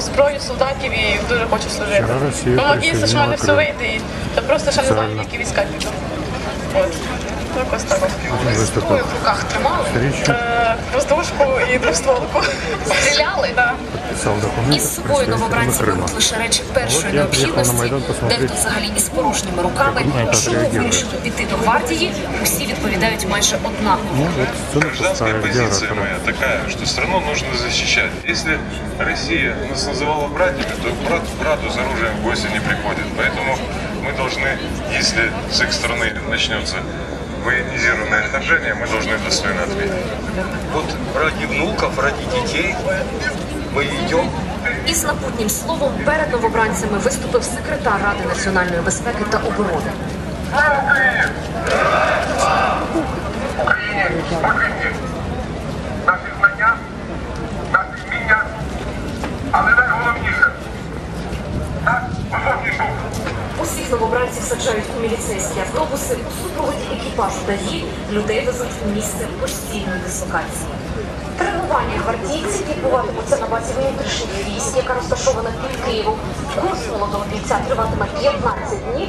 зброю солдатів і дуже хочу служити. Ну, надіюся, що в мене все вийде. І просто ще не знаю, які війська піду. От. Якось так. Виступив. в руках тримали, Річчю Е, Роздушку і двостволку. стріляли. Да. писав документи Із собою новобранці беруть лише речі першої От я приїхав на необхідності, Майдан посмотреть, дехто взагалі із порожніми руками. як вони Чому реагують. вирішили піти до гвардії? Усі відповідають майже однаково. Ну, вот сцена Гражданская пустая, где позиция оратор? моя такая, что страну нужно защищать. Если Россия нас называла братьями, то брат к брату с оружием в гости не приходит. Поэтому мы должны, если с их стороны начнется военизированное вторжение, мы должны достойно ответить. Вот ради внуков, ради детей мы идем Із напутнім словом перед новобранцями виступив секретар Ради національної безпеки та оборони. Україні потрібні наші знання, наші вміння, але найголовніше наш високий дух. Усіх новобранців саджають у міліцейські автобуси у супроводі екіпажу ДАІ людей везуть у місце постійної дислокації. Тренування гвардійців відбуватимуться на базі внутрішніх військ, яка розташована під Києвом. Курс молодого бійця триватиме 15 днів.